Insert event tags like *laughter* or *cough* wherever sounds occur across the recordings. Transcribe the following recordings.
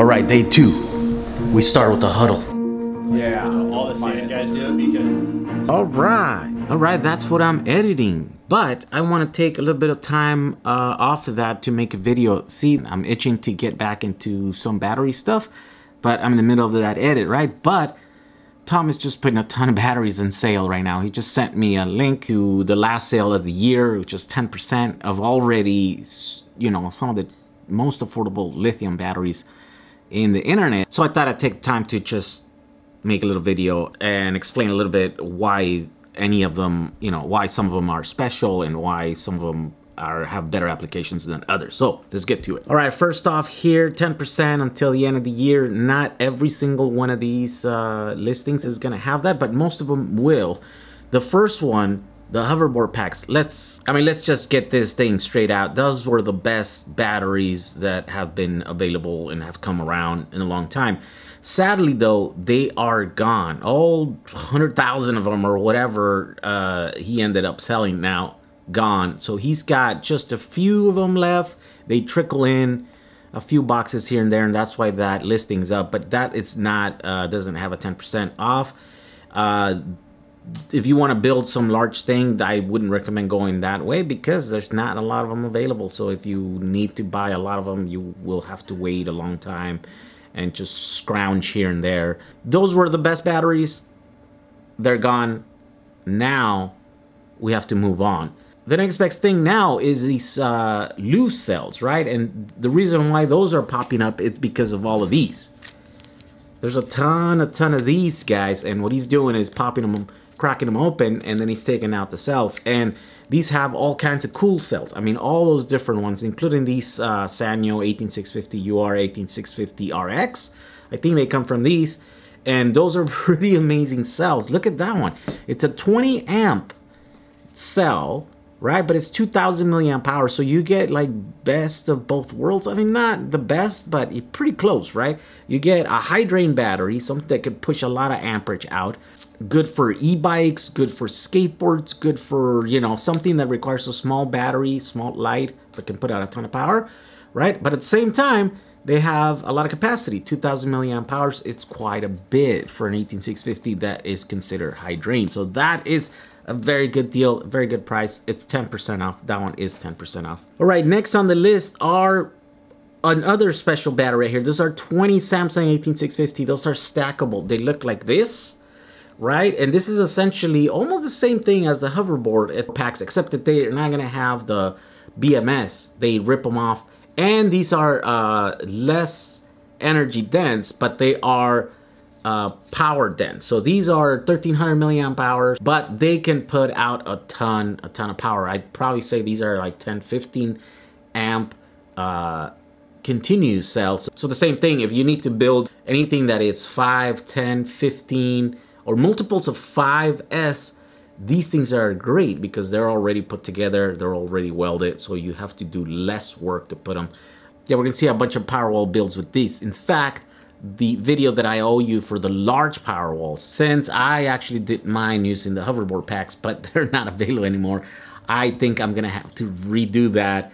All right, day two. We start with the huddle. Yeah, all the sand guys do it because All right, all right, that's what I'm editing. But I want to take a little bit of time uh, off of that to make a video. See, I'm itching to get back into some battery stuff, but I'm in the middle of that edit, right? But Tom is just putting a ton of *laughs* batteries on sale right now. He just sent me a link to the last sale of the year, which is 10% of already, you know, some of the most affordable lithium batteries in the internet. So I thought I'd take time to just make a little video and explain a little bit why any of them, you know, why some of them are special and why some of them are have better applications than others. So let's get to it. All right, first off here, 10% until the end of the year. Not every single one of these uh, listings is gonna have that, but most of them will. The first one, the hoverboard packs, let's, I mean, let's just get this thing straight out. Those were the best batteries that have been available and have come around in a long time. Sadly, though, they are gone. All 100,000 of them or whatever uh, he ended up selling now, gone. So he's got just a few of them left. They trickle in a few boxes here and there, and that's why that listing's up. But that is not, uh, doesn't have a 10% off. Uh, if you want to build some large thing, I wouldn't recommend going that way because there's not a lot of them available. So if you need to buy a lot of them, you will have to wait a long time and just scrounge here and there. Those were the best batteries. They're gone. Now we have to move on. The next best thing now is these uh, loose cells, right? And the reason why those are popping up is because of all of these. There's a ton, a ton of these guys, and what he's doing is popping them cracking them open and then he's taking out the cells and these have all kinds of cool cells I mean all those different ones including these uh, Sanyo 18650 UR 18650 RX I think they come from these and those are *laughs* pretty amazing cells look at that one it's a 20 amp cell right? But it's 2000 milliamp hour, so you get like best of both worlds. I mean, not the best, but pretty close, right? You get a high drain battery, something that could push a lot of amperage out. Good for e-bikes, good for skateboards, good for, you know, something that requires a small battery, small light, but can put out a ton of power, right? But at the same time, they have a lot of capacity, 2000 milliamp hours. It's quite a bit for an 18650 that is considered high drain. So that is a very good deal, very good price. It's 10% off. That one is 10% off. All right, next on the list are another special battery right here. Those are 20 Samsung 18650. Those are stackable. They look like this, right? And this is essentially almost the same thing as the hoverboard packs, except that they're not gonna have the BMS. They rip them off. And these are uh, less energy dense, but they are uh, power dense. So these are 1300 milliamp hours, but they can put out a ton, a ton of power. I'd probably say these are like 10, 15 amp uh, continuous cells. So the same thing, if you need to build anything that is 5, 10, 15, or multiples of 5S, these things are great because they're already put together, they're already welded, so you have to do less work to put them. Yeah, we're gonna see a bunch of Powerwall builds with these. In fact, the video that I owe you for the large Powerwall, since I actually did mine using the hoverboard packs, but *laughs* they're not available anymore, I think I'm gonna have to redo that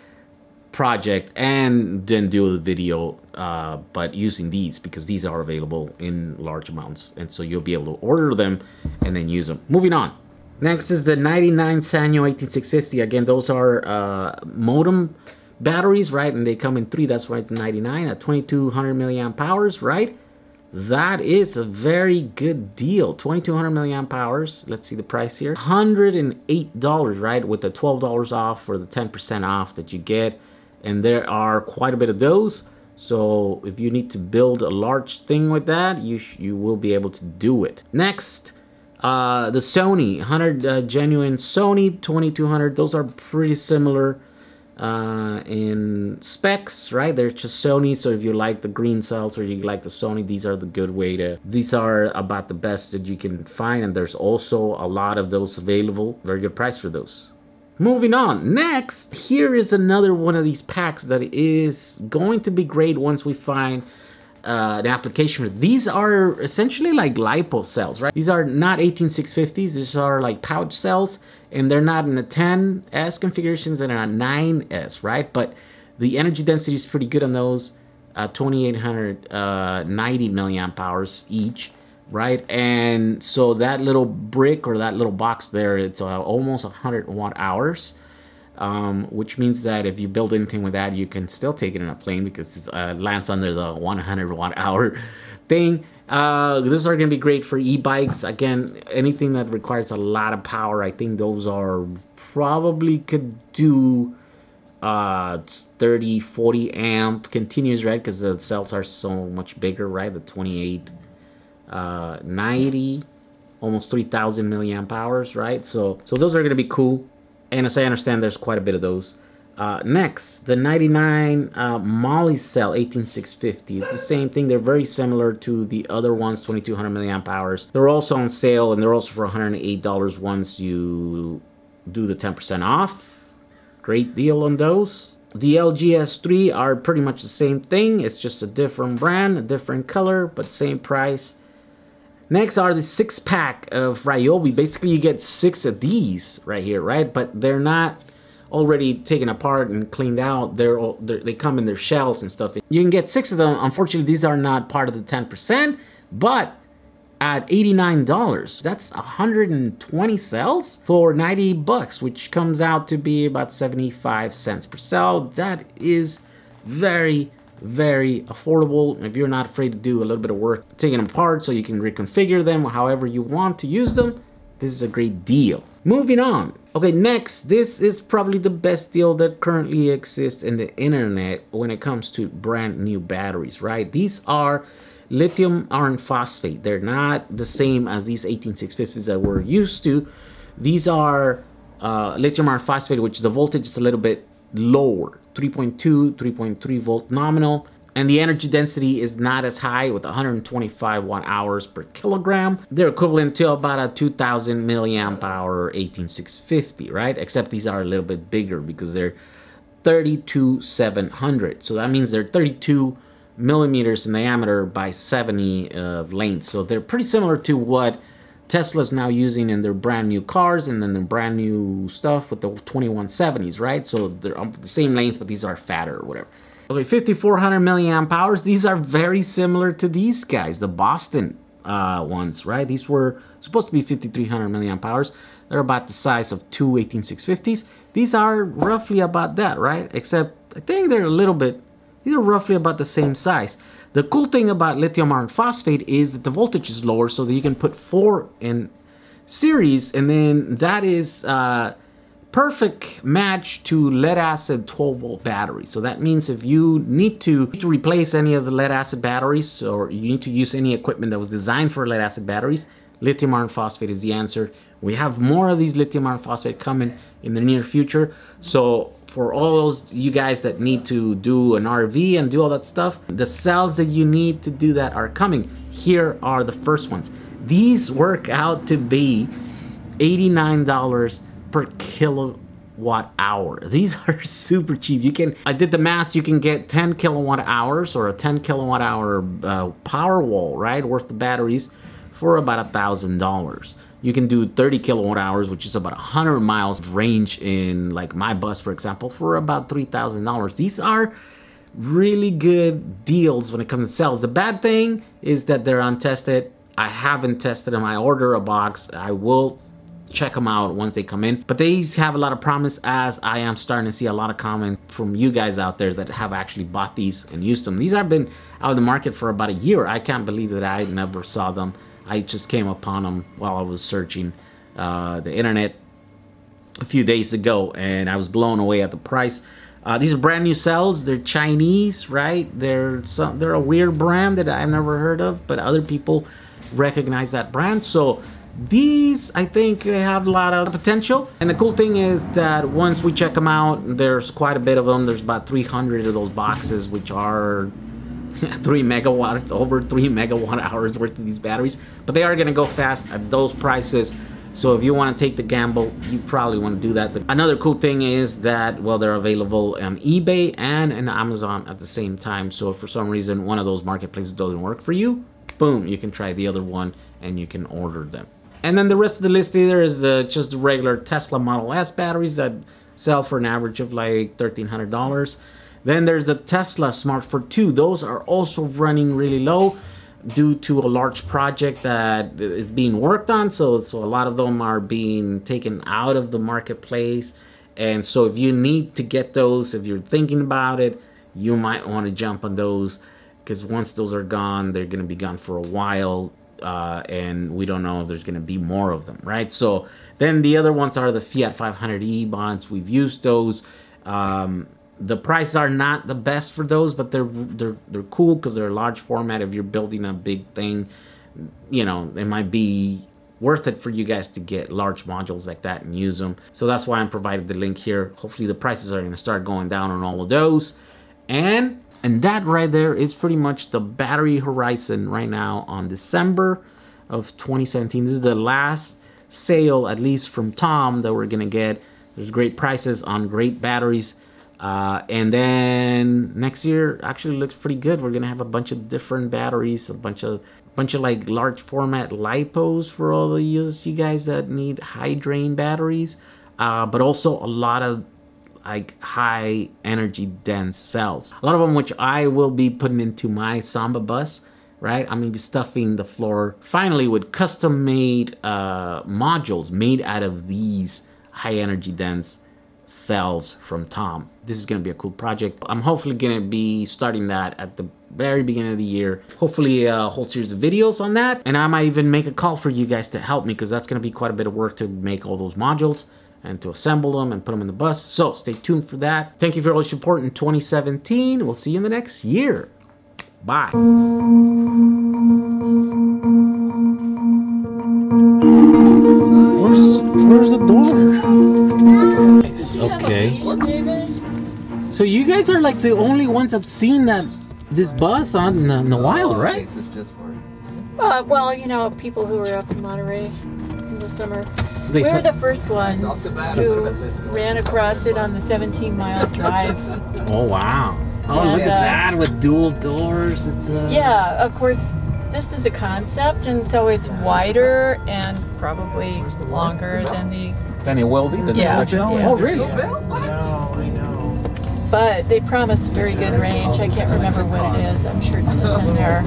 project and then do a video, uh, but using these because these are available in large amounts. And so you'll be able to order them and then use them. Moving on. Next is the 99 Sanyo 18650. Again, those are uh, modem batteries, right? And they come in three, that's why it's 99 at 2200 milliamp hours, right? That is a very good deal. 2200 milliamp hours. Let's see the price here. $108, right? With the $12 off for the 10% off that you get. And there are quite a bit of those. So if you need to build a large thing with that, you, you will be able to do it. Next, uh, the Sony 100 uh, genuine Sony 2200. Those are pretty similar uh, in specs, right? They're just Sony, so if you like the green cells or you like the Sony, these are the good way to, these are about the best that you can find, and there's also a lot of those available. Very good price for those. Moving on, next, here is another one of these packs that is going to be great once we find uh, an application. These are essentially like LiPo cells, right? These are not 18650s, these are like pouch cells and they're not in the 10S configurations, they're not 9S, right? But the energy density is pretty good on those. uh, 2890 uh, milliamp hours each right? And so that little brick or that little box there it's uh, almost 100 watt hours um, which means that if you build anything with that you can still take it in a plane because it uh, lands under the 100 watt *laughs* hour thing. Uh, those are going to be great for e-bikes. Again anything that requires a lot of power i think those are probably could do uh 30 40 amp continuous right? Because the cells are so much bigger right? The 28 uh 90 almost 3000 milliamp hours right so so those are going to be cool and as i understand there's quite a bit of those uh, next, the 99 uh, Cell 18650 is the same thing. They're very similar to the other ones, 2200 milliamp hours. They're also on sale and they're also for $108 once you do the 10% off. Great deal on those. The LGS3 are pretty much the same thing. It's just a different brand, a different color, but same price. Next are the six pack of Ryobi. Basically, you get six of these right here, right? But they're not already taken apart and cleaned out. They're, all, they're, they come in their shells and stuff. You can get six of them. Unfortunately, these are not part of the 10%, but at $89, that's 120 cells for 90 bucks, which comes out to be about 75 cents per cell. That is very, very affordable. If you're not afraid to do a little bit of work taking them apart so you can reconfigure them however you want to use them, this is a great deal. Moving on. Okay, next, this is probably the best deal that currently exists in the internet when it comes to brand new batteries, right? These are lithium iron phosphate. They're not the same as these 18650s that we're used to. These are uh, lithium iron phosphate, which the voltage is a little bit lower, 3.2, 3.3 volt nominal and the energy density is not as high with 125 watt hours per kilogram. They're equivalent to about a 2000 milliamp hour 18650, right? Except these are a little bit bigger because they're 32700. So that means they're 32 millimeters in diameter by 70 of length. So they're pretty similar to what Tesla's now using in their brand new cars and then their brand new stuff with the 2170s, right? So they're the same length, but these are fatter or whatever. Okay, 5400 milliamp hours. These are very similar to these guys, the Boston uh, ones, right? These were supposed to be 5300 milliamp hours. They're about the size of two 18650s. These are roughly about that, right? Except I think they're a little bit, these are roughly about the same size. The cool thing about lithium iron phosphate is that the voltage is lower so that you can put four in series and then that is uh, perfect match to lead acid 12 volt battery. So that means if you need to, to replace any of the lead acid batteries or you need to use any equipment that was designed for lead acid batteries, lithium iron phosphate is the answer. We have more of these lithium iron phosphate coming in the near future. So for all those you guys that need to do an RV and do all that stuff, the cells that you need to do that are coming. Here are the first ones. These work out to be $89 per kilowatt hour. These *laughs* are super cheap. You can, I did the math, you can get 10 kilowatt hours or a 10 kilowatt hour uh, power wall, right, worth the batteries for about a thousand dollars. You can do 30 kilowatt hours, which is about 100 miles of range in like my bus, for example, for about $3,000. These are really good deals when it comes to sales. The bad thing is that they're untested. I haven't tested them. I order a box. I will check them out once they come in. But they have a lot of promise as I am starting to see a lot of comment from you guys out there that have actually bought these and used them. These have been out of the market for about a year. I can't believe that I never saw them. I just came upon them while I was searching uh, the internet a few days ago and I was blown away at the price. Uh, these are brand new cells. They're Chinese, right? They're some, they're a weird brand that I've never heard of, but other people recognize that brand. So these, I think, they have a lot of potential. And the cool thing is that once we check them out, there's quite a bit of them. There's about 300 of those boxes, which are *laughs* 3 megawatts, over 3 megawatt hours worth of these batteries. But they are going to go fast at those prices. So if you want to take the gamble, you probably want to do that. Another cool thing is that, well, they're available on eBay and on Amazon at the same time. So if for some reason one of those marketplaces doesn't work for you, boom, you can try the other one and you can order them. And then the rest of the list here is the, just regular Tesla Model S batteries that sell for an average of like $1,300. Then there's the Tesla Smart for 2. Those are also running really low due to a large project that is being worked on. So, so a lot of them are being taken out of the marketplace. And so if you need to get those, if you're thinking about it, you might want to jump on those because once those are gone, they're going to be gone for a while. Uh, and we don't know if there's going to be more of them, right? So then the other ones are the Fiat 500e bonds. We've used those. Um, the prices are not the best for those, but they're they're they're cool because they're a large format. If you're building a big thing, you know, it might be worth it for you guys to get large modules like that and use them. So that's why I'm providing the link here. Hopefully the prices are going to start going down on all of those. And and that right there is pretty much the battery horizon right now on December of 2017. This is the last sale, at least from Tom, that we're going to get. There's great prices on great batteries. Uh, and then next year actually looks pretty good. We're gonna have a bunch of different batteries, a bunch of bunch of like large format lipos for all the you guys that need high drain batteries, uh, but also a lot of like high energy dense cells. A lot of them which I will be putting into my Samba bus. Right, I'm gonna be stuffing the floor finally with custom made uh, modules made out of these high energy dense cells from Tom. This is going to be a cool project. I'm hopefully going to be starting that at the very beginning of the year. Hopefully uh, a whole series of videos on that. And I might even make a call for you guys to help me because that's going to be quite a bit of work to make all those modules and to assemble them and put them in the bus. So stay tuned for that. Thank you for all your support in 2017. We'll see you in the next year. Bye. So you guys are like the only ones I've seen that this bus on in the, in the wild, right? This is just for Uh, well, you know, people who were up in Monterey in the summer. They we were the first ones Off the who *laughs* ran across it on the 17 mile drive. *laughs* Oh wow! Oh And, look at uh, that with dual doors. It's uh, Yeah, of course, this is a concept, and so it's wider and probably longer than the. Then it will be the Yeah, original. yeah. Oh, really? No, I know. But they promise very good range. I can't remember what it is. I'm sure it says in there.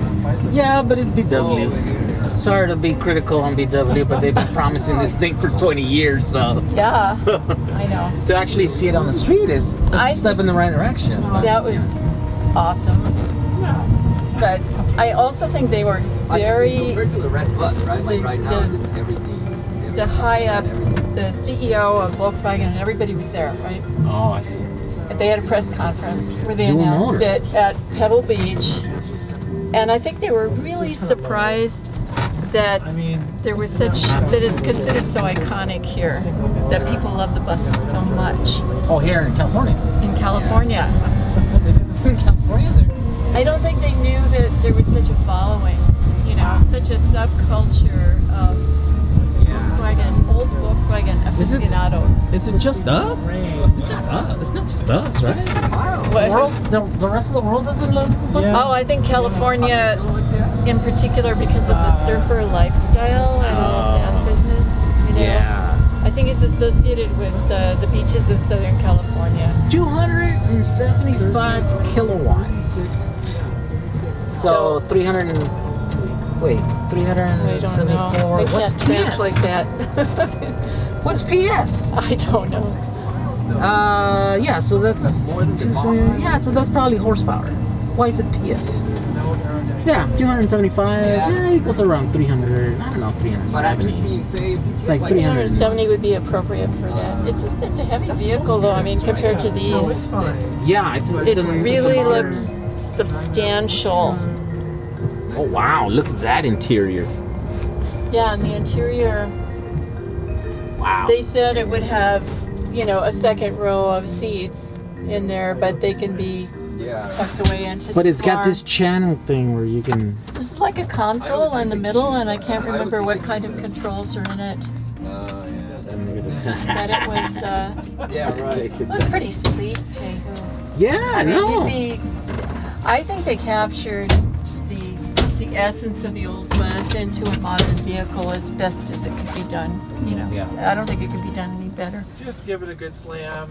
Yeah, but it's VW. Sorry to be critical on VW, but they've been promising this thing for 20 years, so Yeah, I know. *laughs* to actually see it on the street is a I- step in the right direction. That was awesome. But I also think they were very compared to the red bus, right? Like right now, the- everything. the high up, the CEO of Volkswagen, and everybody was there, right? Oh, I see. They had a press conference where they Dual announced motor. it at Pebble Beach, and I think they were really surprised that there was such that it's considered so iconic here that people love the buses so much Oh, here in California. in California. *laughs* In California, there. I don't think they knew that there was such a following, you know, such a subculture of Volkswagen, old Volkswagen Is it- aficionados. Is it just us? It's not us. It's not just us, right? What? The world, the, the rest of the world doesn't love buses. Oh, I think California, in particular, because of the surfer lifestyle and all of that business. You know, Yeah. I think it's associated with uh, the beaches of Southern California. 275 kilowatts. So So- 300 and, wait, I don't 374. What's can't translate PS? that. *laughs* What's PS? I don't know. Uh, yeah, so that's two, so, yeah, so that's probably horsepower. Why is it PS? Yeah, 275. Yeah. Yeah, equals around 300. I don't know, But I'm just 370. It's like 370 would be appropriate for that. It's a, it's a heavy vehicle, though. I mean, compared to these, Yeah, it's, it's it a, it's a really modern- looks substantial. Oh wow, look at that interior. Yeah, and the interior. Wow. They said it would have, you know, a second row of seats in there, but they can be Yeah. tucked away into But the it's got this channel thing where you can. This is like a console in the middle, and I can't remember what kind of controls are in it. Uh, But it was, uh, yeah. *laughs* yeah, right. *laughs* it was pretty sleek, Jehu. Yeah, I mean, no. it'd be, I think they captured the the essence of the old bus into a modern vehicle as best as it could be done. You know, Yeah. I don't think it could be done any better. just give it a good slam.